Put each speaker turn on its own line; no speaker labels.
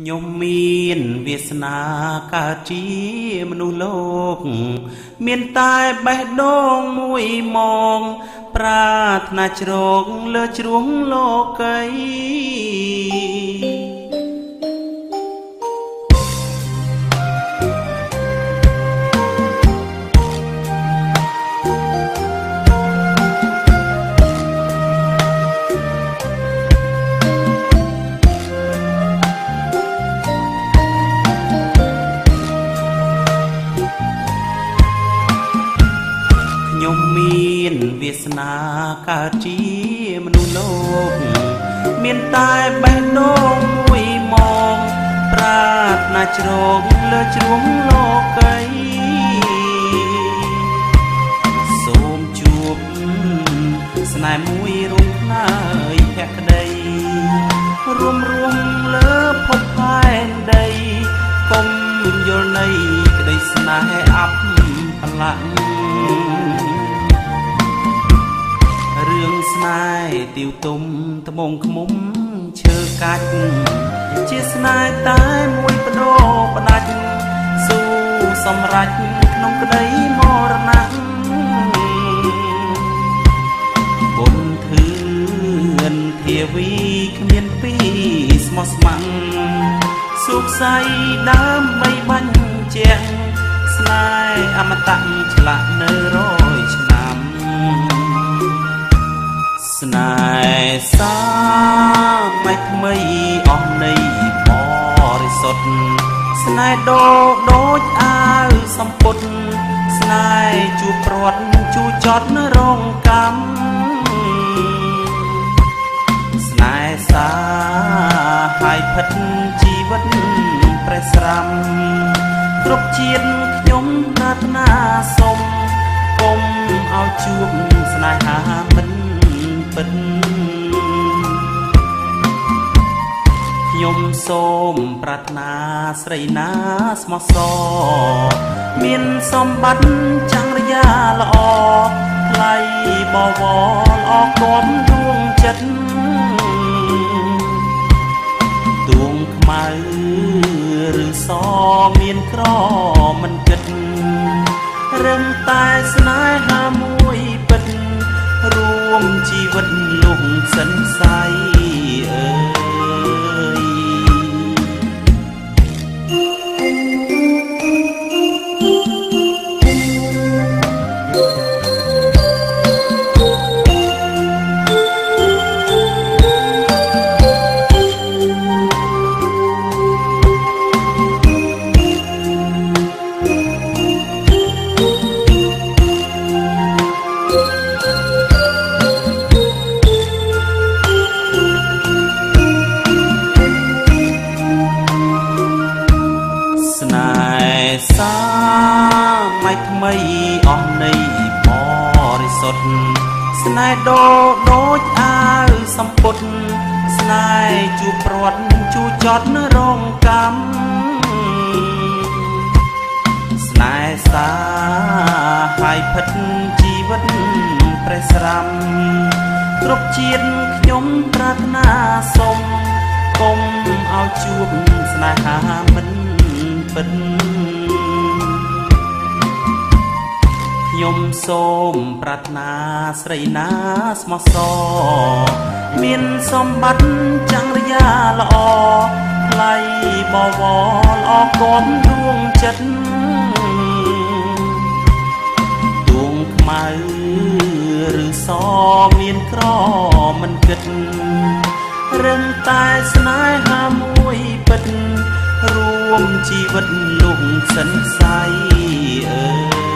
ខ្ញុំមានវាសនាកើតជាមនុស្សលោក មានតែបេះដូងមួយមង ប្រាថ្នាជ្រកលើជ្រុងលោកី ខ្ញុំមានវាសនាកើតជាមនុស្សលោក មានតែបេះដូងមួយមងប្រាថ្នាជ្រកលើជ្រុងលោកីសូមជួបស្នេហ៍មួយរួមផ្នើយភក្តីរួមរួមលើភពផែនដីកុំយល់នៃក្តីស្នេហ៍អាប់បលាក់ រឿងស្នេហ៍ទៀវទុំត្បូងឃ្មុំឈើកាច់ជាស្នេហ៍តែមួយបដោផ្ដាច់ស៊ូសម្រេចក្នុងក្តីមរណៈបុនធឿនធាវីគ្មានពីស្មោះស្ម័គ្រសុខស័យដើម្បីបាញ់ជាងស្នេហ៍អមតៈឆ្លាក់នៅរ ស្នេហ៍សាមិនថ្មីអស់នៃបរិសុទ្ធស្នេហ៍ដោដូចអាវសំពុតស្នេហ៍ជួព្រាត់ជួចត់រងកម្មស្នេហ៍សាហើយផិតជីវិតប្រេះស្រាំគ្រប់ជាតិខ្ញុំប្រាថ្នាសុំកុំឲ្យជួបស្នេហាមិន ពិតខ្ញុំសូមប្រាថ្នាស្រីណាស្មោះសរមានសម្បត្តិចង្រយាល្អថ្លៃបវរល្អគំដួងចិត្ត សុទ្ធស្នេហ៍ដោដូចអាវសំពុតស្នេហ៍ជួព្រាត់ជួចត់រងកម្មស្នេហ៍សាហើយផិតជីវិតប្រេះស្រាំគ្រប់ជាតិខ្ញុំប្រាថ្នាសុំកុំឲ្យជួបស្នេហាមិនពិត ខ្ញុំសូមប្រាថ្នាស្រីណាស្មោះសរមានសម្បត្តិចង្រយាល្អថ្លៃបវរល្អគំដួងចិត្តដួងខ្មៅឬសមានក្រមិនគិតរឹងតែស្នេហាមួយពិតរួមជីវិតលងសិនស័យអើ